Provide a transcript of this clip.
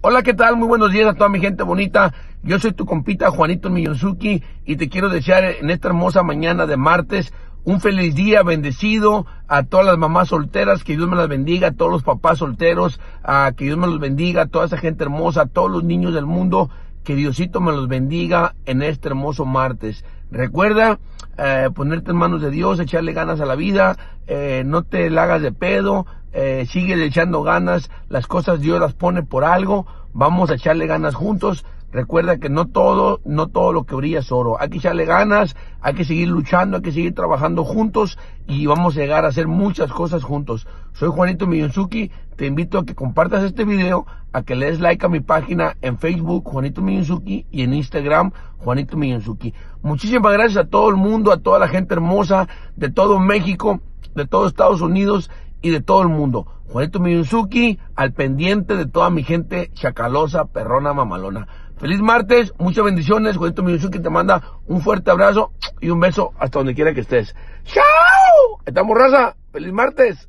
Hola, ¿qué tal? Muy buenos días a toda mi gente bonita. Yo soy tu compita Juanito Miyonzuki y te quiero desear en esta hermosa mañana de martes un feliz día bendecido a todas las mamás solteras, que Dios me las bendiga, a todos los papás solteros, a que Dios me los bendiga, a toda esa gente hermosa, a todos los niños del mundo, que Diosito me los bendiga en este hermoso martes. Recuerda eh, ponerte en manos de Dios, echarle ganas a la vida, eh, no te la hagas de pedo, eh, sigue echando ganas, las cosas Dios las pone por algo, vamos a echarle ganas juntos. Recuerda que no todo, no todo lo que brilla es oro. Hay que echarle ganas, hay que seguir luchando, hay que seguir trabajando juntos y vamos a llegar a hacer muchas cosas juntos. Soy Juanito Miyonzuki, te invito a que compartas este video, a que le des like a mi página en Facebook, Juanito Miyonzuki, y en Instagram, Juanito Miyonzuki. Muchísimas gracias a todo el mundo, a toda la gente hermosa de todo México, de todo Estados Unidos y de todo el mundo. Juanito Miyunzuki, al pendiente de toda mi gente chacalosa, perrona, mamalona. Feliz martes, muchas bendiciones. Juanito Miyunzuki te manda un fuerte abrazo y un beso hasta donde quiera que estés. ¡Chao! Estamos raza. Feliz martes.